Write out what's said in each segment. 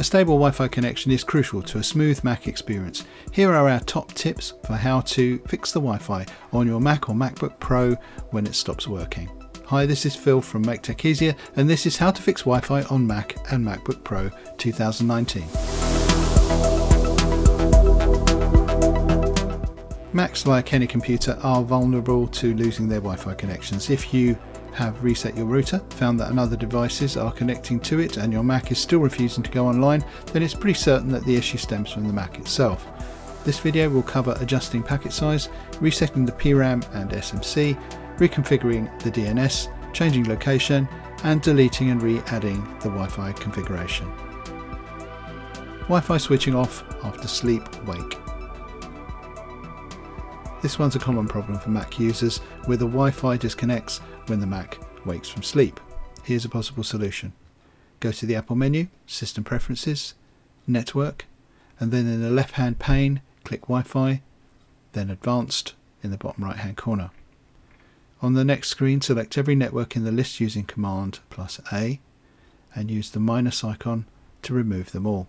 A stable Wi-Fi connection is crucial to a smooth Mac experience. Here are our top tips for how to fix the Wi-Fi on your Mac or MacBook Pro when it stops working. Hi, this is Phil from Make Tech Easier and this is how to fix Wi-Fi on Mac and MacBook Pro 2019. Macs, like any computer, are vulnerable to losing their Wi-Fi connections. If you have reset your router, found that another devices are connecting to it and your Mac is still refusing to go online, then it's pretty certain that the issue stems from the Mac itself. This video will cover adjusting packet size, resetting the PRAM and SMC, reconfiguring the DNS, changing location, and deleting and re-adding the Wi-Fi configuration. Wi-Fi switching off after sleep wake. This one's a common problem for Mac users where the Wi-Fi disconnects when the Mac wakes from sleep. Here's a possible solution. Go to the Apple menu, System Preferences, Network, and then in the left-hand pane, click Wi-Fi, then Advanced in the bottom right-hand corner. On the next screen, select every network in the list using Command plus A, and use the minus icon to remove them all.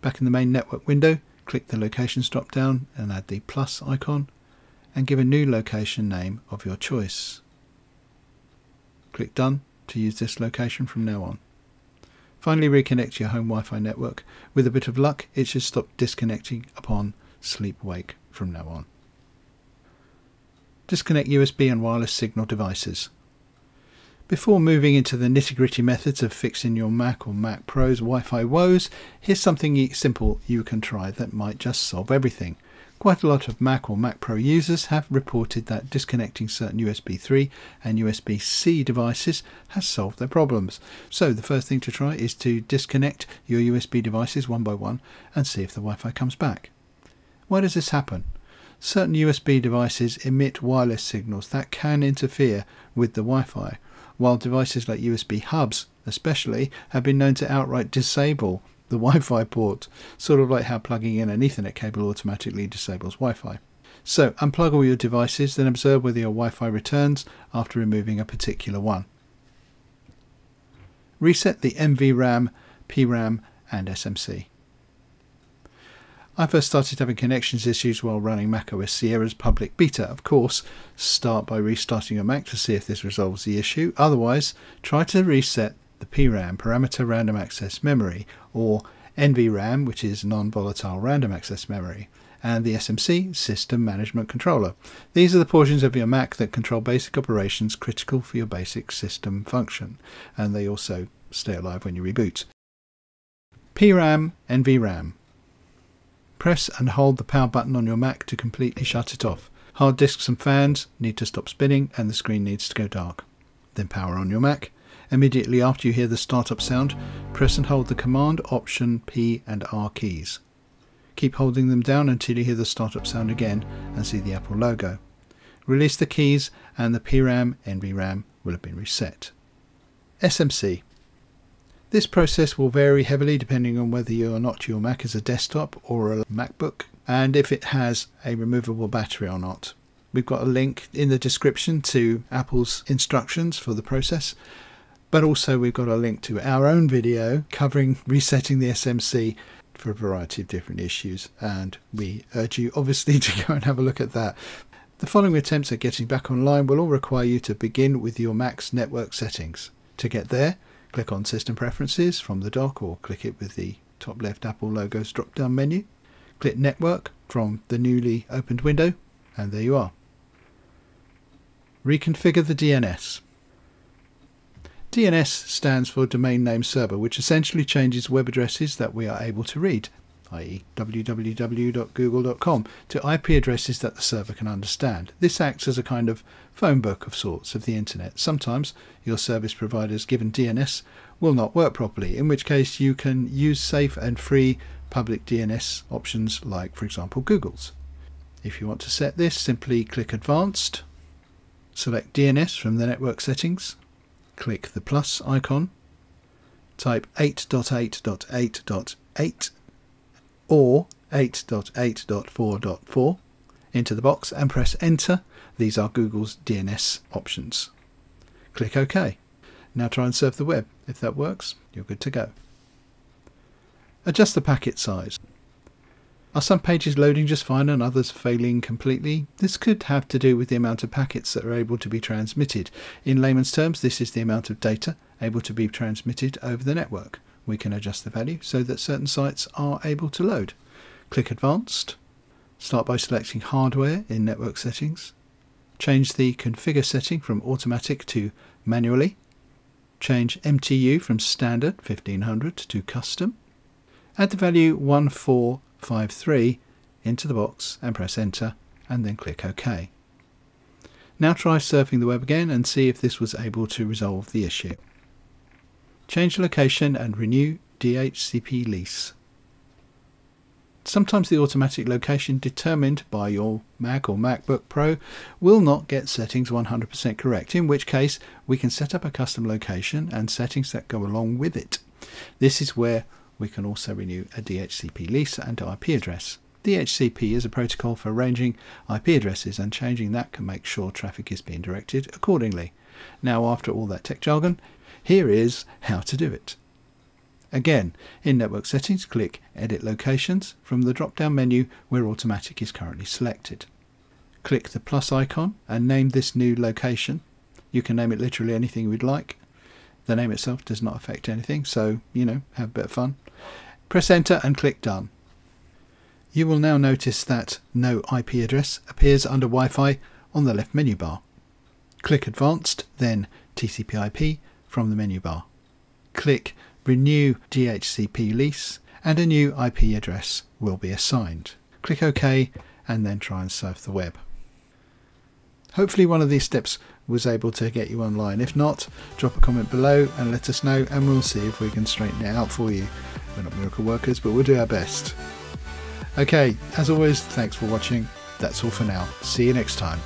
Back in the main network window, click the locations drop down and add the plus icon and give a new location name of your choice. Click done to use this location from now on. Finally reconnect your home Wi-Fi network. With a bit of luck it should stop disconnecting upon sleep wake from now on. Disconnect USB and wireless signal devices. Before moving into the nitty gritty methods of fixing your Mac or Mac Pro's Wi-Fi woes, here's something simple you can try that might just solve everything. Quite a lot of Mac or Mac Pro users have reported that disconnecting certain USB 3 and USB C devices has solved their problems. So the first thing to try is to disconnect your USB devices one by one and see if the Wi-Fi comes back. Why does this happen? Certain USB devices emit wireless signals that can interfere with the Wi-Fi while devices like USB hubs especially have been known to outright disable the Wi-Fi port, sort of like how plugging in an Ethernet cable automatically disables Wi-Fi. So unplug all your devices, then observe whether your Wi-Fi returns after removing a particular one. Reset the NVRAM, PRAM and SMC. I first started having connections issues while running macOS Sierra's public beta. Of course, start by restarting your Mac to see if this resolves the issue. Otherwise, try to reset the PRAM, Parameter Random Access Memory, or NVRAM, which is Non-Volatile Random Access Memory, and the SMC, System Management Controller. These are the portions of your Mac that control basic operations critical for your basic system function, and they also stay alive when you reboot. PRAM, NVRAM. Press and hold the power button on your Mac to completely shut it off. Hard disks and fans need to stop spinning and the screen needs to go dark. Then power on your Mac. Immediately after you hear the startup sound, press and hold the Command, Option, P and R keys. Keep holding them down until you hear the startup sound again and see the Apple logo. Release the keys and the PRAM, NVRAM will have been reset. SMC this process will vary heavily depending on whether you or not your Mac is a desktop or a MacBook and if it has a removable battery or not. We've got a link in the description to Apple's instructions for the process but also we've got a link to our own video covering resetting the SMC for a variety of different issues and we urge you obviously to go and have a look at that. The following attempts at getting back online will all require you to begin with your Mac's network settings. To get there, Click on System Preferences from the dock or click it with the top left Apple logos drop down menu. Click Network from the newly opened window and there you are. Reconfigure the DNS. DNS stands for Domain Name Server, which essentially changes web addresses that we are able to read i.e. www.google.com, to IP addresses that the server can understand. This acts as a kind of phone book of sorts of the internet. Sometimes your service provider's given DNS will not work properly, in which case you can use safe and free public DNS options like, for example, Google's. If you want to set this, simply click Advanced, select DNS from the network settings, click the plus icon, type 8.8.8.8 or 8.8.4.4 into the box and press enter. These are Google's DNS options. Click OK. Now try and surf the web. If that works, you're good to go. Adjust the packet size. Are some pages loading just fine and others failing completely? This could have to do with the amount of packets that are able to be transmitted. In layman's terms, this is the amount of data able to be transmitted over the network. We can adjust the value so that certain sites are able to load. Click Advanced. Start by selecting Hardware in Network Settings. Change the Configure setting from Automatic to Manually. Change MTU from Standard 1500 to Custom. Add the value 1453 into the box and press enter and then click OK. Now try surfing the web again and see if this was able to resolve the issue. Change location and renew DHCP lease. Sometimes the automatic location determined by your Mac or MacBook Pro will not get settings 100% correct, in which case we can set up a custom location and settings that go along with it. This is where we can also renew a DHCP lease and IP address. DHCP is a protocol for arranging IP addresses and changing that can make sure traffic is being directed accordingly. Now after all that tech jargon, here is how to do it. Again, in Network Settings, click Edit Locations from the drop-down menu where Automatic is currently selected. Click the plus icon and name this new location. You can name it literally anything you would like. The name itself does not affect anything, so, you know, have a bit of fun. Press enter and click done. You will now notice that no IP address appears under Wi-Fi on the left menu bar. Click Advanced, then TCP IP from the menu bar. Click Renew DHCP Lease and a new IP address will be assigned. Click OK and then try and surf the web. Hopefully one of these steps was able to get you online. If not, drop a comment below and let us know and we'll see if we can straighten it out for you. We're not miracle workers, but we'll do our best. Okay, as always, thanks for watching. That's all for now. See you next time.